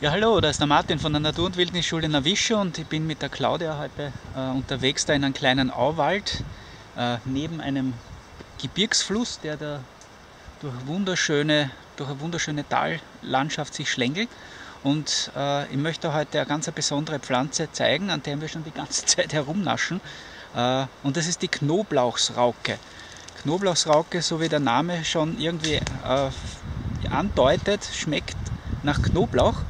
Ja, hallo, da ist der Martin von der Natur- und Wildnisschule Navische und ich bin mit der Claudia heute äh, unterwegs da in einem kleinen Auwald äh, neben einem Gebirgsfluss, der da durch wunderschöne, durch eine wunderschöne Tallandschaft sich schlängelt. Und äh, ich möchte heute eine ganz besondere Pflanze zeigen, an der wir schon die ganze Zeit herumnaschen. Äh, und das ist die Knoblauchsrauke. Knoblauchsrauke, so wie der Name schon irgendwie äh, andeutet, schmeckt nach Knoblauch.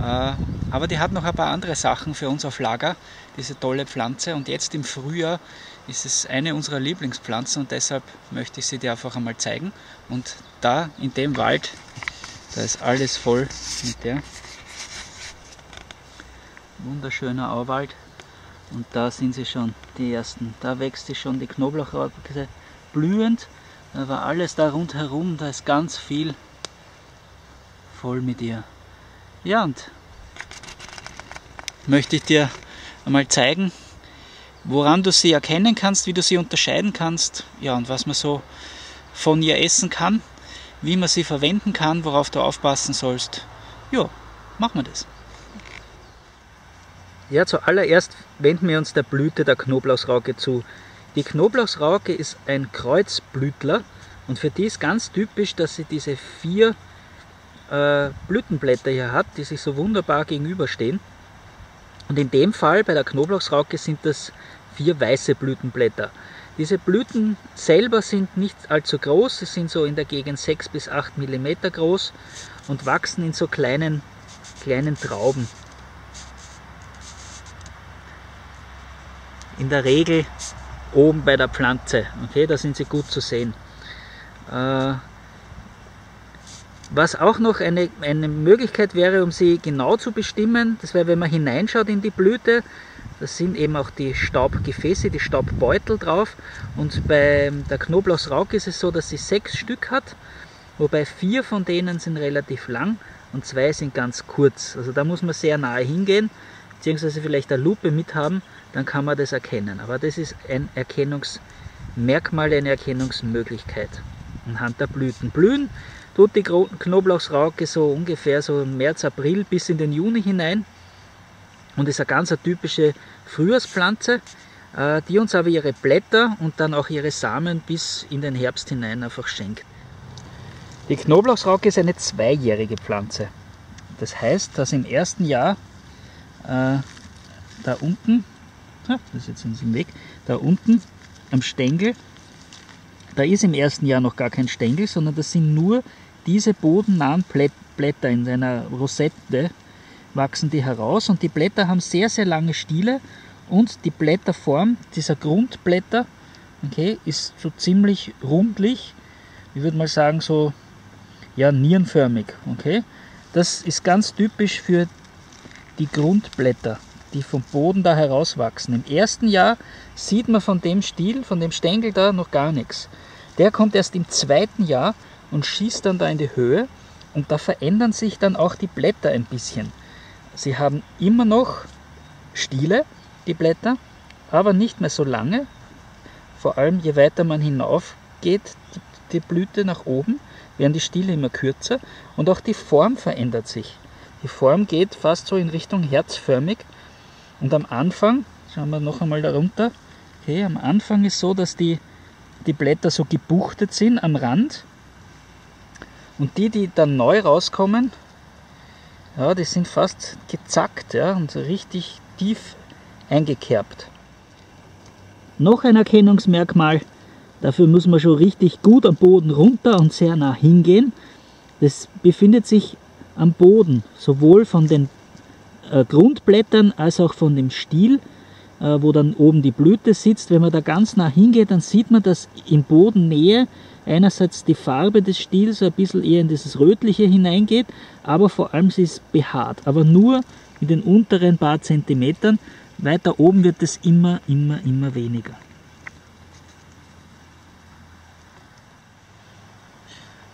Äh, aber die hat noch ein paar andere Sachen für uns auf Lager, diese tolle Pflanze. Und jetzt im Frühjahr ist es eine unserer Lieblingspflanzen und deshalb möchte ich sie dir einfach einmal zeigen. Und da in dem Wald, da ist alles voll mit der. Wunderschöner Auwald. Und da sind sie schon, die ersten. Da wächst sie schon, die Knoblauchrauke blühend. War alles da rundherum, da ist ganz viel voll mit ihr. Ja, und möchte ich dir einmal zeigen, woran du sie erkennen kannst, wie du sie unterscheiden kannst, ja, und was man so von ihr essen kann, wie man sie verwenden kann, worauf du aufpassen sollst. Ja, machen wir das. Ja, zuallererst wenden wir uns der Blüte der Knoblauchsrauke zu. Die Knoblauchsrauke ist ein Kreuzblütler und für die ist ganz typisch, dass sie diese vier äh, Blütenblätter hier hat, die sich so wunderbar gegenüberstehen. Und in dem Fall bei der Knoblauchsrauke sind das vier weiße Blütenblätter. Diese Blüten selber sind nicht allzu groß, sie sind so in der Gegend 6 bis 8 mm groß und wachsen in so kleinen, kleinen Trauben. In der Regel oben bei der Pflanze. Okay, da sind sie gut zu sehen. Äh, was auch noch eine, eine Möglichkeit wäre, um sie genau zu bestimmen, das wäre, wenn man hineinschaut in die Blüte, das sind eben auch die Staubgefäße, die Staubbeutel drauf. Und bei der Knoblauchsrauke ist es so, dass sie sechs Stück hat, wobei vier von denen sind relativ lang und zwei sind ganz kurz. Also da muss man sehr nahe hingehen, beziehungsweise vielleicht eine Lupe mithaben, dann kann man das erkennen. Aber das ist ein Erkennungsmerkmal, eine Erkennungsmöglichkeit anhand der Blüten. Blühen tut die Knoblauchsrauke so ungefähr so März, April bis in den Juni hinein und ist eine ganz typische Frühjahrspflanze, äh, die uns aber ihre Blätter und dann auch ihre Samen bis in den Herbst hinein einfach schenkt. Die Knoblauchsrauke ist eine zweijährige Pflanze. Das heißt, dass im ersten Jahr äh, da unten, das ist jetzt im Weg, da unten am Stängel da ist im ersten Jahr noch gar kein Stängel, sondern das sind nur diese bodennahen Blätter in einer Rosette wachsen die heraus und die Blätter haben sehr, sehr lange Stiele und die Blätterform dieser Grundblätter okay, ist so ziemlich rundlich, ich würde mal sagen so ja, nierenförmig. Okay? Das ist ganz typisch für die Grundblätter, die vom Boden da herauswachsen. Im ersten Jahr sieht man von dem Stiel, von dem Stängel da noch gar nichts. Der kommt erst im zweiten Jahr und schießt dann da in die Höhe und da verändern sich dann auch die Blätter ein bisschen. Sie haben immer noch Stiele, die Blätter, aber nicht mehr so lange. Vor allem je weiter man hinauf geht, die Blüte nach oben, werden die Stiele immer kürzer und auch die Form verändert sich. Die Form geht fast so in Richtung herzförmig und am Anfang, schauen wir noch einmal darunter, okay, am Anfang ist so, dass die, die Blätter so gebuchtet sind am Rand und die, die dann neu rauskommen, ja, die sind fast gezackt ja, und so richtig tief eingekerbt. Noch ein Erkennungsmerkmal, dafür muss man schon richtig gut am Boden runter und sehr nah hingehen. Das befindet sich am Boden, sowohl von den äh, Grundblättern als auch von dem Stiel, äh, wo dann oben die Blüte sitzt. Wenn man da ganz nah hingeht, dann sieht man, dass in Bodennähe einerseits die Farbe des Stiels ein bisschen eher in dieses Rötliche hineingeht, aber vor allem sie ist behaart, aber nur in den unteren paar Zentimetern. Weiter oben wird es immer, immer, immer weniger.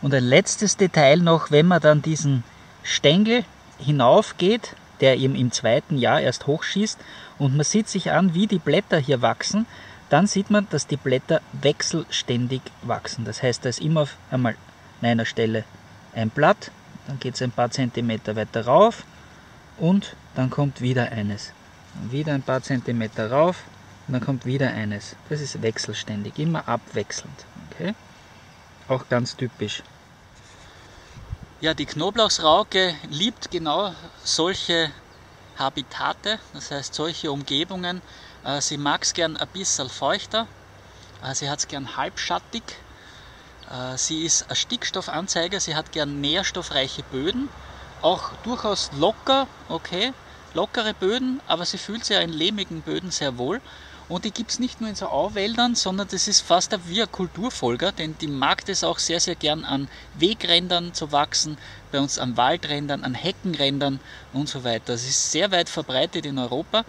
Und ein letztes Detail noch, wenn man dann diesen Stängel hinaufgeht, der eben im zweiten Jahr erst hochschießt und man sieht sich an, wie die Blätter hier wachsen, dann sieht man, dass die Blätter wechselständig wachsen. Das heißt, da ist immer einmal an einer Stelle ein Blatt, dann geht es ein paar Zentimeter weiter rauf und dann kommt wieder eines. Wieder ein paar Zentimeter rauf und dann kommt wieder eines. Das ist wechselständig, immer abwechselnd. Okay? Auch ganz typisch. Ja, die Knoblauchsrauke liebt genau solche Habitate, das heißt solche Umgebungen. Äh, sie mag es gern ein bisschen feuchter, äh, sie hat es gern halbschattig. Äh, sie ist ein Stickstoffanzeiger, sie hat gern nährstoffreiche Böden, auch durchaus locker, okay, lockere Böden, aber sie fühlt sich in lehmigen Böden sehr wohl. Und die gibt es nicht nur in so Auwäldern, sondern das ist fast wie ein Kulturfolger, denn die mag das auch sehr, sehr gern an Wegrändern zu wachsen, bei uns an Waldrändern, an Heckenrändern und so weiter. Das ist sehr weit verbreitet in Europa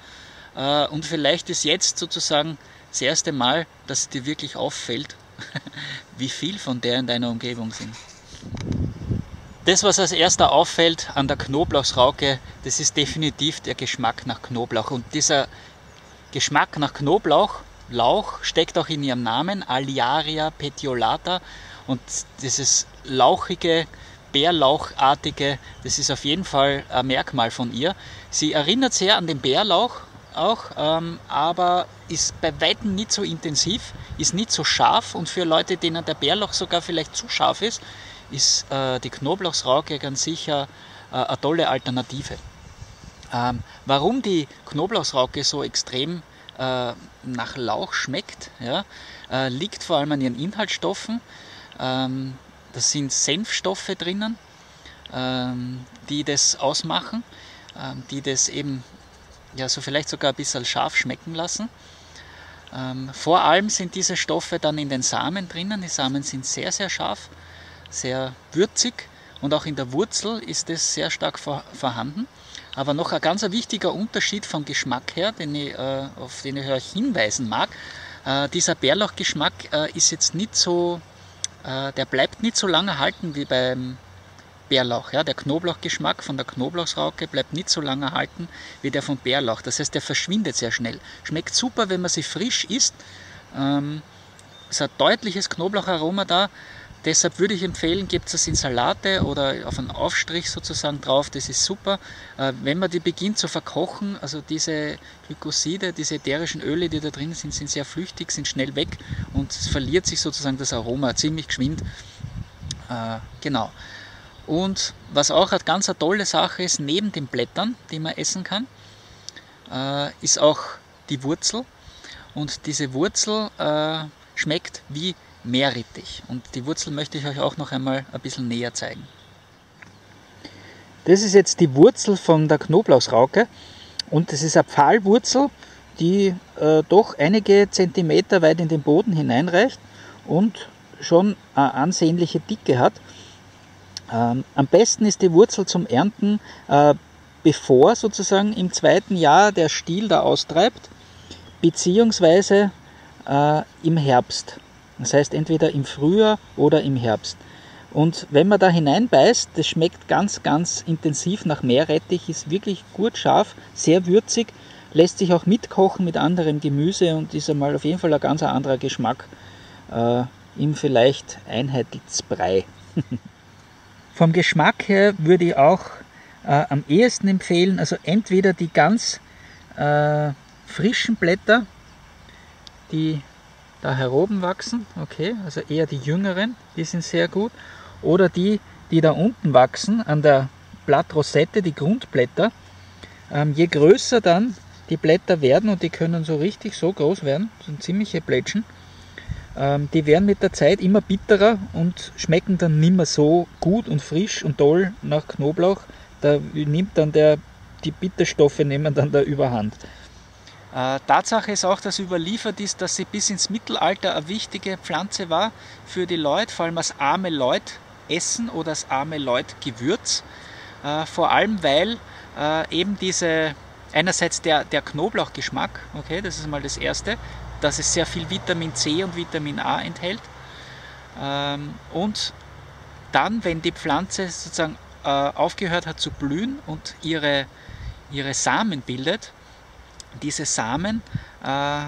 äh, und vielleicht ist jetzt sozusagen das erste Mal, dass dir wirklich auffällt, wie viel von der in deiner Umgebung sind. Das, was als erster auffällt an der Knoblauchsrauke, das ist definitiv der Geschmack nach Knoblauch. Und dieser Geschmack nach Knoblauch, Lauch, steckt auch in ihrem Namen, Aliaria petiolata. Und dieses lauchige, Bärlauchartige, das ist auf jeden Fall ein Merkmal von ihr. Sie erinnert sehr an den Bärlauch auch, ähm, aber ist bei weitem nicht so intensiv, ist nicht so scharf und für Leute, denen der Bärlauch sogar vielleicht zu scharf ist, ist äh, die Knoblauchsrauke ganz sicher äh, eine tolle Alternative. Ähm, warum die Knoblauchsrauke so extrem äh, nach Lauch schmeckt, ja, äh, liegt vor allem an ihren Inhaltsstoffen. Ähm, das sind Senfstoffe drinnen, ähm, die das ausmachen, ähm, die das eben ja, so vielleicht sogar ein bisschen scharf schmecken lassen. Ähm, vor allem sind diese Stoffe dann in den Samen drinnen. Die Samen sind sehr, sehr scharf sehr würzig und auch in der Wurzel ist es sehr stark vor, vorhanden. Aber noch ein ganz wichtiger Unterschied vom Geschmack her, den ich, äh, auf den ich euch hinweisen mag. Äh, dieser Bärlauchgeschmack äh, ist jetzt nicht so, der bleibt nicht so lange halten wie beim Bärlauch. Der Knoblauchgeschmack von der Knoblauchsrauke bleibt nicht so lange halten wie der von Bärlauch. Das heißt, der verschwindet sehr schnell. Schmeckt super, wenn man sie frisch isst. Ähm, ist ein deutliches Knoblaucharoma da. Deshalb würde ich empfehlen, gebt es in Salate oder auf einen Aufstrich sozusagen drauf, das ist super. Äh, wenn man die beginnt zu verkochen, also diese Glykoside, diese ätherischen Öle, die da drin sind, sind sehr flüchtig, sind schnell weg und es verliert sich sozusagen das Aroma ziemlich geschwind. Äh, genau. Und was auch eine ganz tolle Sache ist, neben den Blättern, die man essen kann, äh, ist auch die Wurzel. Und diese Wurzel schmeckt wie Meerrettich. Und die Wurzel möchte ich euch auch noch einmal ein bisschen näher zeigen. Das ist jetzt die Wurzel von der Knoblauchsrauke und das ist eine Pfahlwurzel, die äh, doch einige Zentimeter weit in den Boden hineinreicht und schon eine ansehnliche Dicke hat. Ähm, am besten ist die Wurzel zum Ernten, äh, bevor sozusagen im zweiten Jahr der Stiel da austreibt, beziehungsweise äh, im Herbst. Das heißt entweder im Frühjahr oder im Herbst. Und wenn man da hineinbeißt, das schmeckt ganz, ganz intensiv nach Meerrettich, ist wirklich gut scharf, sehr würzig, lässt sich auch mitkochen mit anderem Gemüse und ist einmal auf jeden Fall ein ganz anderer Geschmack äh, im vielleicht Einheitsbrei. Vom Geschmack her würde ich auch äh, am ehesten empfehlen, also entweder die ganz äh, frischen Blätter, die da heroben wachsen, okay, also eher die jüngeren, die sind sehr gut, oder die, die da unten wachsen, an der Blattrosette, die Grundblätter, ähm, je größer dann die Blätter werden, und die können so richtig so groß werden, so ziemliche Plätschen, ähm, die werden mit der Zeit immer bitterer und schmecken dann nicht mehr so gut und frisch und toll nach Knoblauch. Da nimmt dann der, die Bitterstoffe nehmen dann da überhand. Äh, Tatsache ist auch, dass überliefert ist, dass sie bis ins Mittelalter eine wichtige Pflanze war für die Leute, vor allem als arme Leute essen oder als arme Leute Gewürz. Äh, vor allem, weil äh, eben diese, einerseits der, der Knoblauchgeschmack, okay, das ist mal das Erste, dass es sehr viel Vitamin C und Vitamin A enthält. Ähm, und dann, wenn die Pflanze sozusagen aufgehört hat zu blühen und ihre, ihre Samen bildet, diese Samen äh,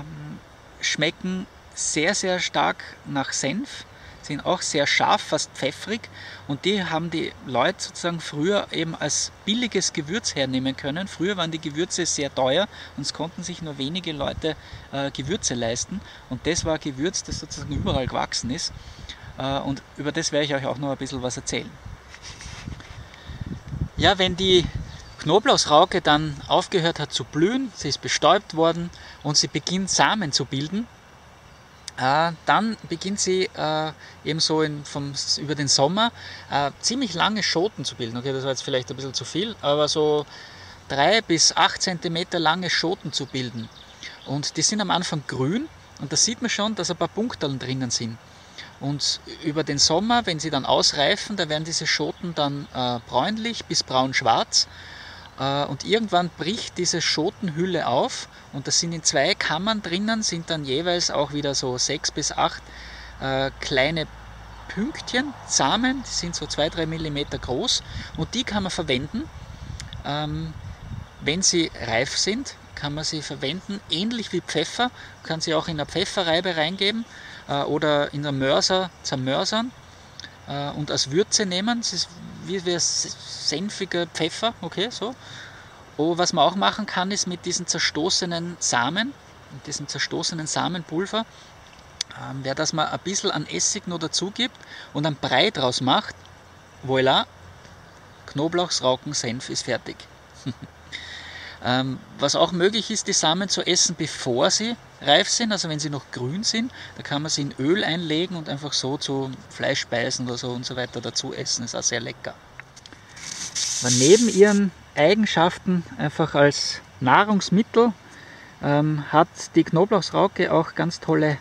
schmecken sehr, sehr stark nach Senf. sind auch sehr scharf, fast pfeffrig und die haben die Leute sozusagen früher eben als billiges Gewürz hernehmen können. Früher waren die Gewürze sehr teuer und es konnten sich nur wenige Leute äh, Gewürze leisten und das war Gewürz, das sozusagen überall gewachsen ist äh, und über das werde ich euch auch noch ein bisschen was erzählen. Ja, wenn die Knoblauchsrauke dann aufgehört hat zu blühen, sie ist bestäubt worden und sie beginnt Samen zu bilden, äh, dann beginnt sie äh, ebenso in, vom, über den Sommer äh, ziemlich lange Schoten zu bilden. Okay, das war jetzt vielleicht ein bisschen zu viel, aber so drei bis acht Zentimeter lange Schoten zu bilden. Und die sind am Anfang grün und da sieht man schon, dass ein paar Punkteln drinnen sind. Und über den Sommer, wenn sie dann ausreifen, da werden diese Schoten dann äh, bräunlich bis braun-schwarz. Äh, und irgendwann bricht diese Schotenhülle auf und das sind in zwei Kammern drinnen, sind dann jeweils auch wieder so sechs bis acht äh, kleine Pünktchen, Samen, die sind so zwei, drei Millimeter groß und die kann man verwenden. Ähm, wenn sie reif sind, kann man sie verwenden, ähnlich wie Pfeffer, kann sie auch in eine Pfefferreibe reingeben äh, oder in der Mörser zermörsern und als Würze nehmen. Ist wie, wie senfiger Pfeffer, okay, so. Und was man auch machen kann, ist mit diesen zerstoßenen Samen, mit diesem zerstoßenen Samenpulver, ähm, wer das mal ein bisschen an Essig noch dazu gibt und einen Brei draus macht, voilà, Knoblauchsraukensenf ist fertig. Ähm, was auch möglich ist, die Samen zu essen, bevor sie reif sind, also wenn sie noch grün sind, da kann man sie in Öl einlegen und einfach so zu Fleischspeisen oder so und so weiter dazu essen. Ist auch sehr lecker. Aber neben ihren Eigenschaften einfach als Nahrungsmittel ähm, hat die Knoblauchsrauke auch ganz tolle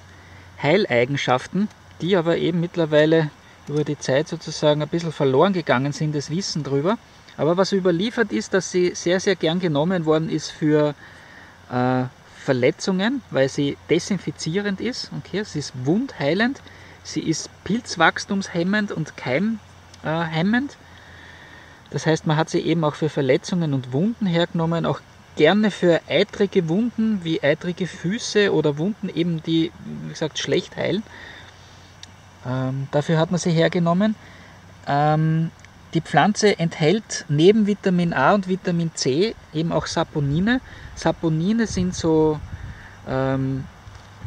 Heileigenschaften, die aber eben mittlerweile über die Zeit sozusagen ein bisschen verloren gegangen sind, das Wissen drüber. Aber was überliefert ist, dass sie sehr, sehr gern genommen worden ist für äh, Verletzungen, weil sie desinfizierend ist. Okay, sie ist wundheilend, sie ist pilzwachstumshemmend und keimhemmend. Das heißt, man hat sie eben auch für Verletzungen und Wunden hergenommen, auch gerne für eitrige Wunden wie eitrige Füße oder Wunden eben, die, wie gesagt, schlecht heilen. Ähm, dafür hat man sie hergenommen. Ähm, die Pflanze enthält neben Vitamin A und Vitamin C eben auch Saponine. Saponine sind so ähm,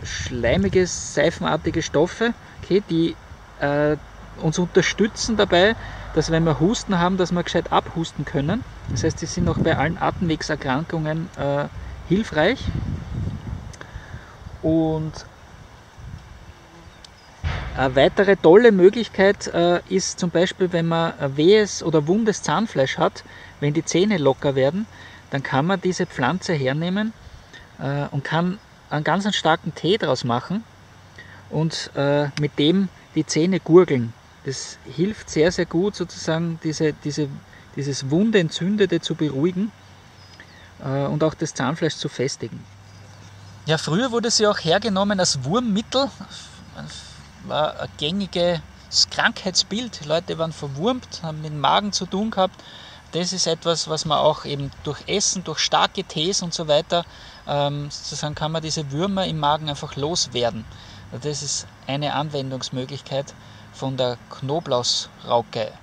schleimige, seifenartige Stoffe, okay, die äh, uns unterstützen dabei, dass wenn wir Husten haben, dass wir gescheit abhusten können. Das heißt, die sind auch bei allen Atemwegserkrankungen äh, hilfreich. Und eine weitere tolle Möglichkeit äh, ist zum Beispiel, wenn man wehes oder wundes Zahnfleisch hat, wenn die Zähne locker werden, dann kann man diese Pflanze hernehmen äh, und kann einen ganz starken Tee daraus machen und äh, mit dem die Zähne gurgeln. Das hilft sehr, sehr gut, sozusagen diese, diese, dieses Wunde Entzündete zu beruhigen äh, und auch das Zahnfleisch zu festigen. Ja, früher wurde sie auch hergenommen als Wurmmittel war ein gängiges Krankheitsbild. Leute waren verwurmt, haben mit dem Magen zu tun gehabt. Das ist etwas, was man auch eben durch Essen, durch starke Tees und so weiter, ähm, sozusagen kann man diese Würmer im Magen einfach loswerden. Das ist eine Anwendungsmöglichkeit von der Knoblauchsrauke.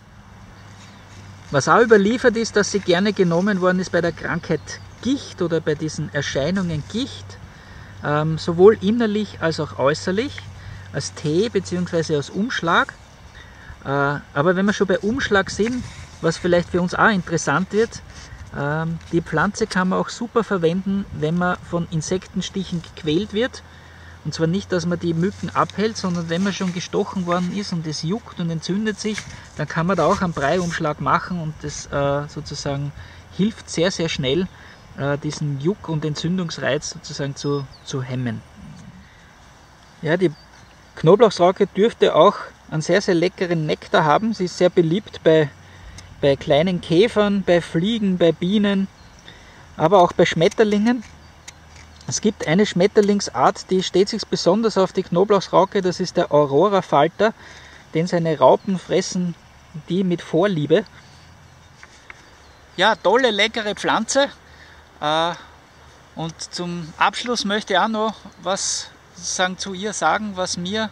Was auch überliefert ist, dass sie gerne genommen worden ist bei der Krankheit Gicht oder bei diesen Erscheinungen Gicht, ähm, sowohl innerlich als auch äußerlich als Tee bzw. als Umschlag. Äh, aber wenn wir schon bei Umschlag sind, was vielleicht für uns auch interessant wird, ähm, die Pflanze kann man auch super verwenden, wenn man von Insektenstichen gequält wird. Und zwar nicht, dass man die Mücken abhält, sondern wenn man schon gestochen worden ist und es juckt und entzündet sich, dann kann man da auch einen Breiumschlag machen und das äh, sozusagen hilft sehr, sehr schnell, äh, diesen Juck- und Entzündungsreiz sozusagen zu, zu hemmen. Ja, die Knoblauchsrauke dürfte auch einen sehr, sehr leckeren Nektar haben. Sie ist sehr beliebt bei, bei kleinen Käfern, bei Fliegen, bei Bienen, aber auch bei Schmetterlingen. Es gibt eine Schmetterlingsart, die steht sich besonders auf die Knoblauchsrauke, das ist der Aurora-Falter, denn seine Raupen fressen die mit Vorliebe. Ja, tolle, leckere Pflanze. Äh, und zum Abschluss möchte ich auch noch was sozusagen zu ihr sagen, was mir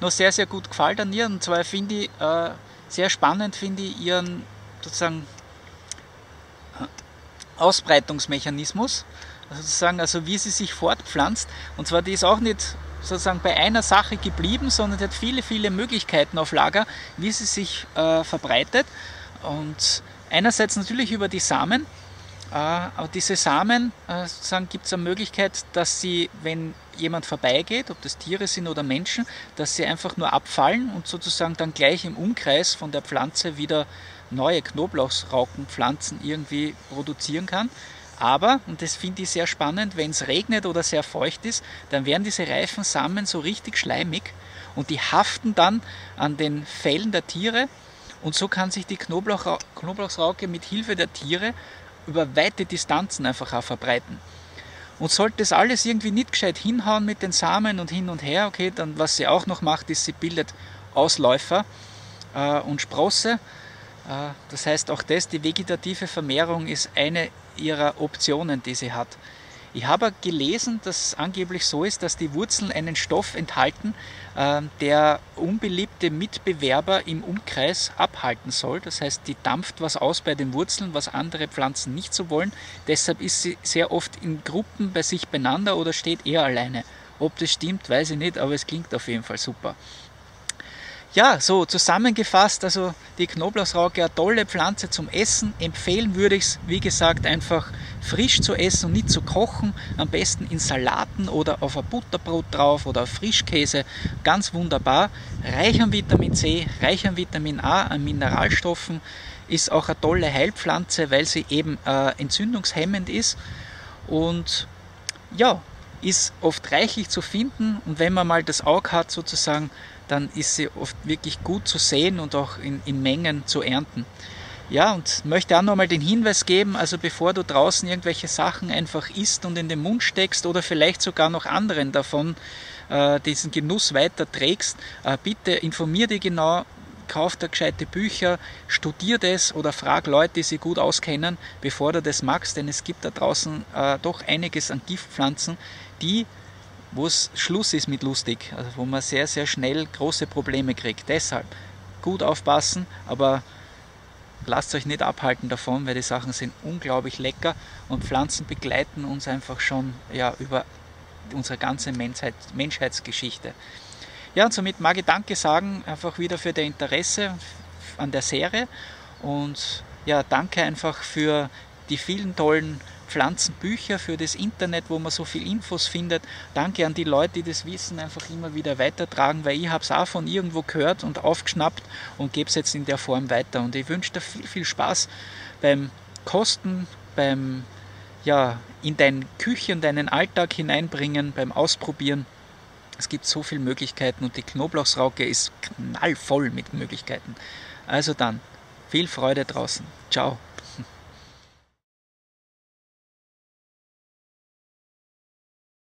noch sehr, sehr gut gefällt an ihr. Und zwar finde ich äh, sehr spannend, finde ich ihren sozusagen Ausbreitungsmechanismus. Also sozusagen, also wie sie sich fortpflanzt. Und zwar, die ist auch nicht sozusagen bei einer Sache geblieben, sondern hat viele, viele Möglichkeiten auf Lager, wie sie sich äh, verbreitet. Und einerseits natürlich über die Samen, aber diese Samen äh, gibt es eine Möglichkeit, dass sie, wenn jemand vorbeigeht, ob das Tiere sind oder Menschen, dass sie einfach nur abfallen und sozusagen dann gleich im Umkreis von der Pflanze wieder neue Knoblauchsraukenpflanzen irgendwie produzieren kann. Aber, und das finde ich sehr spannend, wenn es regnet oder sehr feucht ist, dann werden diese reifen Samen so richtig schleimig und die haften dann an den Fellen der Tiere und so kann sich die Knoblauch, Knoblauchsrauke mit Hilfe der Tiere über weite Distanzen einfach auch verbreiten. Und sollte das alles irgendwie nicht gescheit hinhauen mit den Samen und hin und her, okay, dann was sie auch noch macht, ist, sie bildet Ausläufer äh, und Sprosse. Äh, das heißt, auch das, die vegetative Vermehrung ist eine ihrer Optionen, die sie hat. Ich habe gelesen, dass es angeblich so ist, dass die Wurzeln einen Stoff enthalten, äh, der unbeliebte Mitbewerber im Umkreis abhalten soll. Das heißt, die dampft was aus bei den Wurzeln, was andere Pflanzen nicht so wollen. Deshalb ist sie sehr oft in Gruppen bei sich beieinander oder steht eher alleine. Ob das stimmt, weiß ich nicht, aber es klingt auf jeden Fall super. Ja, so zusammengefasst, also die Knoblauchsrauke eine tolle Pflanze zum Essen. Empfehlen würde ich es, wie gesagt, einfach frisch zu essen und nicht zu kochen. Am besten in Salaten oder auf ein Butterbrot drauf oder auf Frischkäse. Ganz wunderbar. Reich an Vitamin C, reich an Vitamin A, an Mineralstoffen. Ist auch eine tolle Heilpflanze, weil sie eben äh, entzündungshemmend ist. Und ja, ist oft reichlich zu finden. Und wenn man mal das Auge hat, sozusagen, dann ist sie oft wirklich gut zu sehen und auch in, in Mengen zu ernten. Ja, und möchte auch nochmal den Hinweis geben, also bevor du draußen irgendwelche Sachen einfach isst und in den Mund steckst oder vielleicht sogar noch anderen davon äh, diesen Genuss weiter trägst, äh, bitte informier dich genau, kauf dir gescheite Bücher, studier das oder frag Leute, die sich gut auskennen, bevor du das magst, denn es gibt da draußen äh, doch einiges an Giftpflanzen, die wo es Schluss ist mit lustig, also wo man sehr, sehr schnell große Probleme kriegt. Deshalb gut aufpassen, aber lasst euch nicht abhalten davon, weil die Sachen sind unglaublich lecker und Pflanzen begleiten uns einfach schon ja, über unsere ganze Menschheit, Menschheitsgeschichte. Ja, und somit mag ich Danke sagen, einfach wieder für dein Interesse an der Serie und ja, danke einfach für die vielen tollen Pflanzenbücher für das Internet, wo man so viel Infos findet. Danke an die Leute, die das Wissen einfach immer wieder weitertragen, weil ich habe es auch von irgendwo gehört und aufgeschnappt und gebe es jetzt in der Form weiter. Und ich wünsche dir viel, viel Spaß beim Kosten, beim ja, in deine Küche und deinen Alltag hineinbringen, beim Ausprobieren. Es gibt so viele Möglichkeiten und die Knoblauchsrauke ist knallvoll mit Möglichkeiten. Also dann, viel Freude draußen. Ciao.